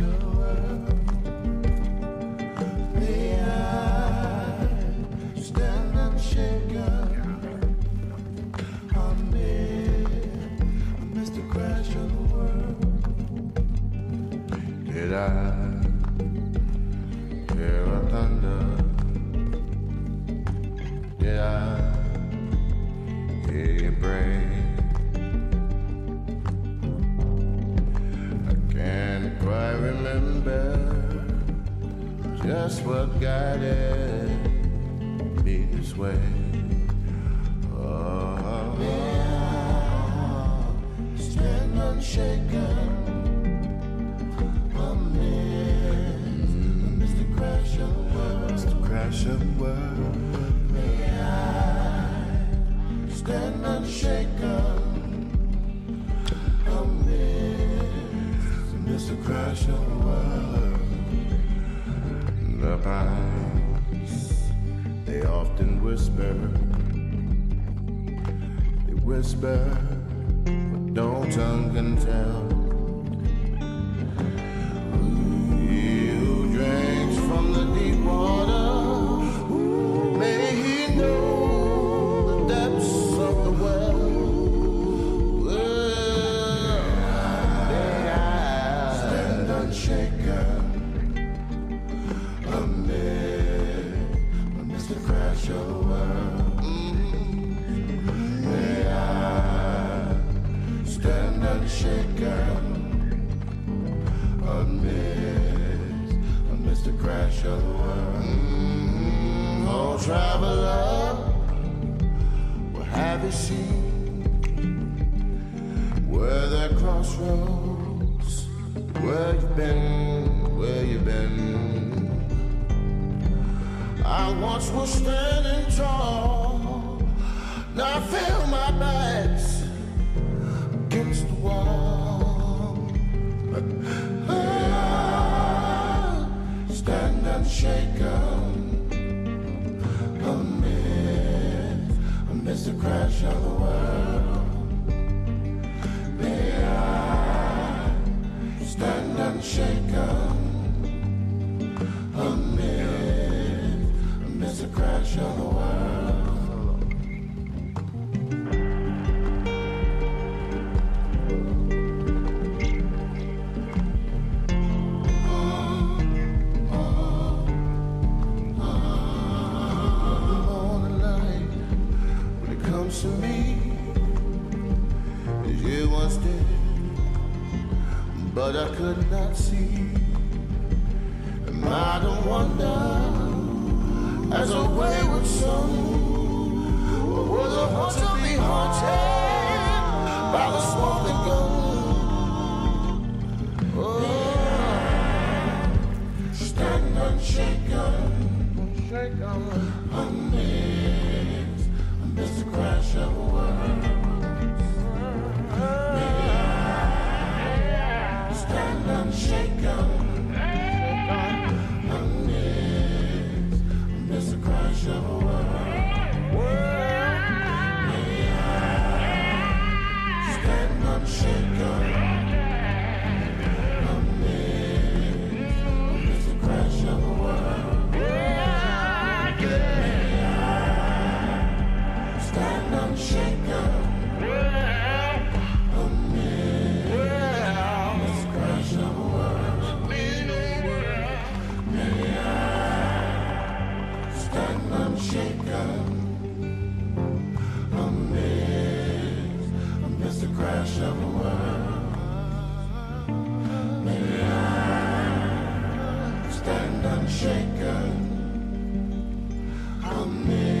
love. Just what guided me this way. Oh, stand unshaken. I'm Mr. Crash of the world. Mr. Crash of the. May I stand unshaken. I'm Mr. Crash of the The they often whisper. They whisper, but no tongue can tell. Stand unshaken amid a Mr. Crash of the world. Mm, Oh, traveler, what have you seen? Where the crossroads, where you been, where you been? I once was standing tall, now I feel my back's amid, amidst the crash of the world. As you but I could not see. And I don't wonder, as a wayward son, was a haunted be haunted by the smoking gun. Oh, stand unshaken amidst, shaken. I'm near.